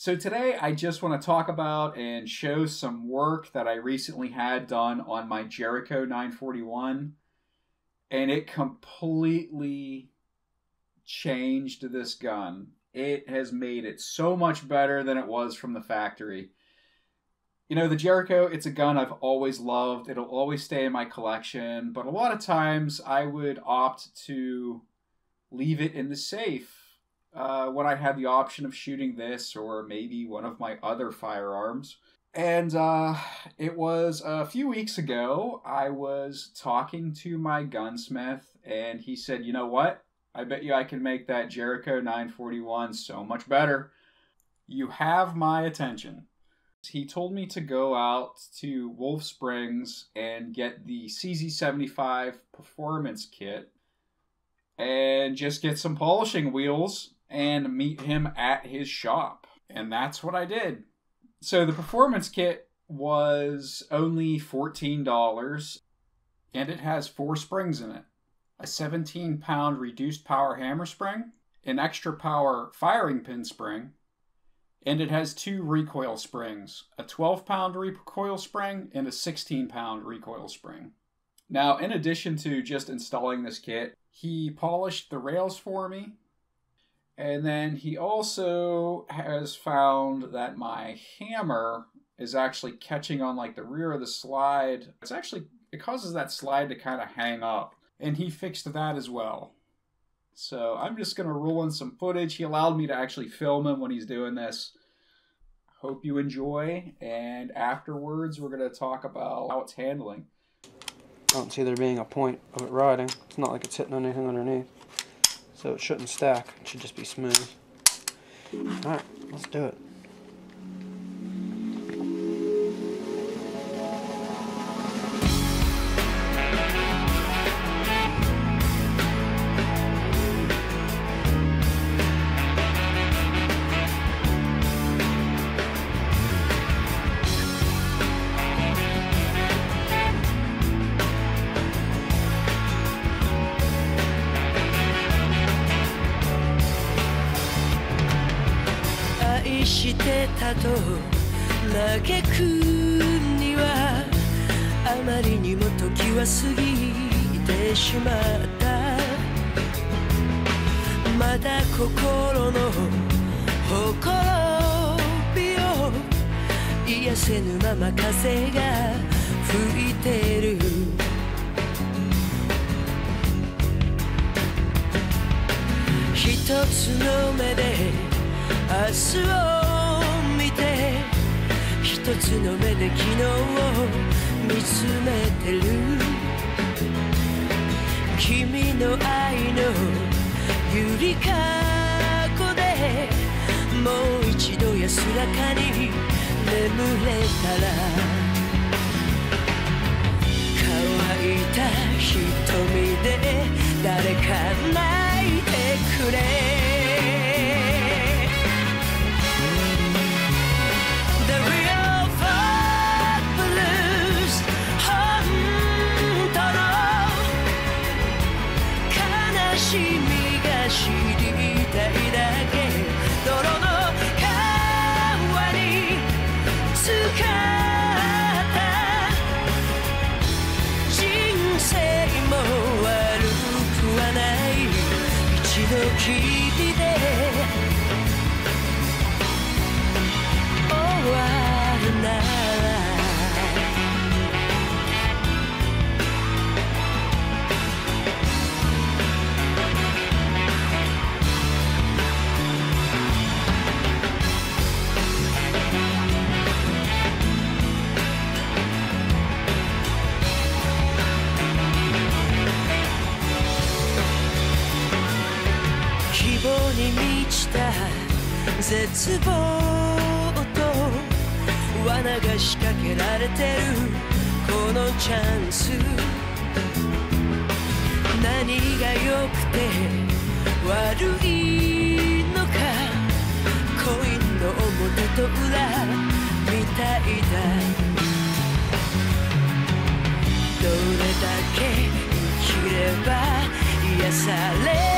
So today I just want to talk about and show some work that I recently had done on my Jericho 941 and it completely changed this gun. It has made it so much better than it was from the factory. You know, the Jericho, it's a gun I've always loved. It'll always stay in my collection, but a lot of times I would opt to leave it in the safe uh, when I had the option of shooting this or maybe one of my other firearms. And uh, it was a few weeks ago, I was talking to my gunsmith, and he said, You know what? I bet you I can make that Jericho 941 so much better. You have my attention. He told me to go out to Wolff Springs and get the CZ75 Performance Kit and just get some polishing wheels and meet him at his shop. And that's what I did. So the performance kit was only $14 and it has four springs in it a 17 pound reduced power hammer spring, an extra power firing pin spring, and it has two recoil springs a 12 pound recoil spring and a 16 pound recoil spring. Now, in addition to just installing this kit, he polished the rails for me and then he also has found that my hammer is actually catching on like the rear of the slide. It's actually, it causes that slide to kind of hang up. And he fixed that as well. So I'm just going to roll in some footage. He allowed me to actually film him when he's doing this. Hope you enjoy. And afterwards, we're going to talk about how it's handling. I don't see there being a point of it riding. It's not like it's hitting anything underneath. So it shouldn't stack, it should just be smooth. Alright, let's do it. してたと。嘆くにはあまりにも時は過ぎてしまった。まだ心のほこびを癒せぬまま風が吹いてる。一つの目で明日を見て一つの目で昨日を見つめてる君の愛のゆりかごでもう一度安らかに眠れたら乾いた瞳で誰か泣いてくれ君で終わるな keep に満ちた絶望と罠が仕掛けられてるこのチャンス。何が良くて悪いのかコインの表と裏みたいだ。どれだけ生きれば癒される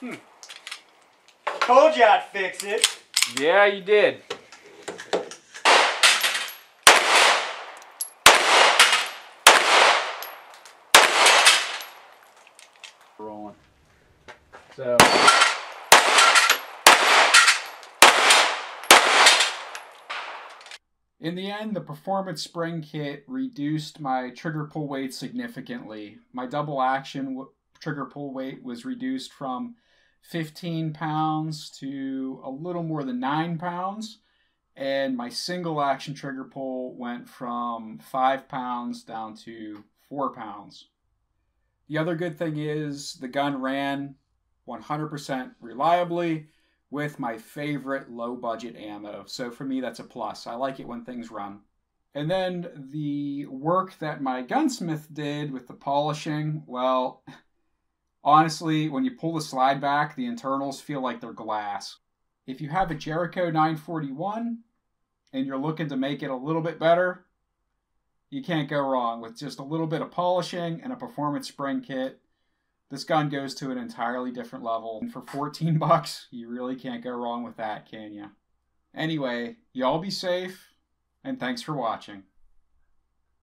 Hmm. Told you I'd fix it. Yeah, you did. Rolling. So. In the end, the performance spring kit reduced my trigger pull weight significantly. My double action w- trigger pull weight was reduced from 15 pounds to a little more than 9 pounds. And my single action trigger pull went from 5 pounds down to 4 pounds. The other good thing is the gun ran 100% reliably with my favorite low budget ammo. So for me, that's a plus. I like it when things run. And then the work that my gunsmith did with the polishing, well, honestly, when you pull the slide back, the internals feel like they're glass. If you have a Jericho 941 and you're looking to make it a little bit better, you can't go wrong with just a little bit of polishing and a performance spring kit. This gun goes to an entirely different level. And for 14 bucks, you really can't go wrong with that, can you? Anyway, y'all be safe, and thanks for watching.